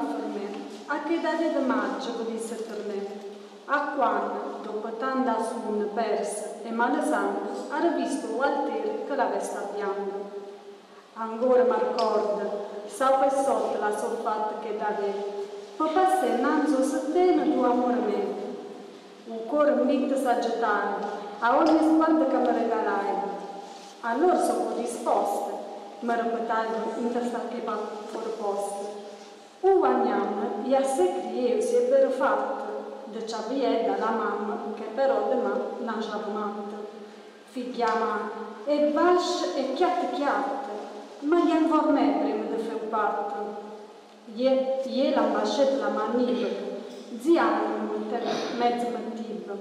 per me, a che dare di maggio, disse per me, a quando, dopo tanta sonno persa e male sangue, ha visto Walter che l'aveva sta piangendo. Ancora mi ricordo, salvo e sotto la sorfatta che daveva, poi passai innanzi al settemo tuo amore mio. Un cuore unito s'agitava a ogni sguardo che mi regalai. Allora sono disposta, fuori posto. Un guagname e a io si ebbero fatto, de ciò vi è dalla mamma, che però di me nasce matta. Figliama, e valsce e chiatte chiatte, ma gli ancora me prima di fare parte. Ie, ie l'ambascetta la maniva, ziano mezzo motivo.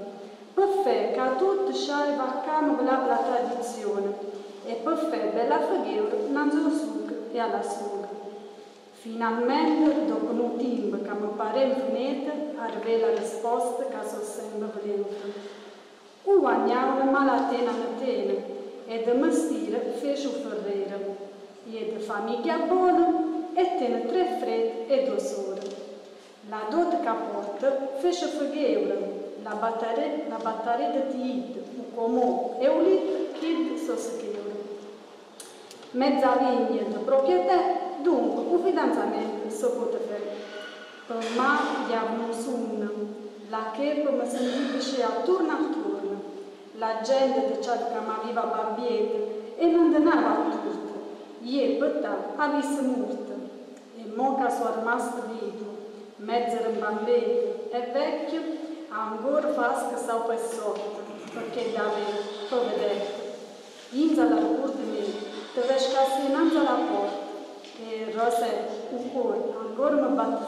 Per fare che tutto sciai vaccano la tradizione e non so suga e alla suga. Finalmente, dopo un tempo che mi pare finita, arrivai la risposta che sono sempre voluta. Un guagnava malatena matena e de mestiere fece un ferrere. E de famiglia buona e tenne tre fredi e due sorelle. La dote che porta fece fagheura, la batteria, la batteria di tid, un Mezza vigna di proprietà, dunque un fidanzamento si poteva fare. Me gli avevano sonno, la che mi sentiva a turno a turno. La gente diceva che mi aveva bambiette e non denava a tutto. Io per te avessi morto e moca sono rimasto vivo, mezzo rimbambito e vecchio, ancora fasca sta per sotto, perché deve vedere. Inza la porta mia, te vescassi innanzi alla porta, e Rosa, un cuore, ancora mi batte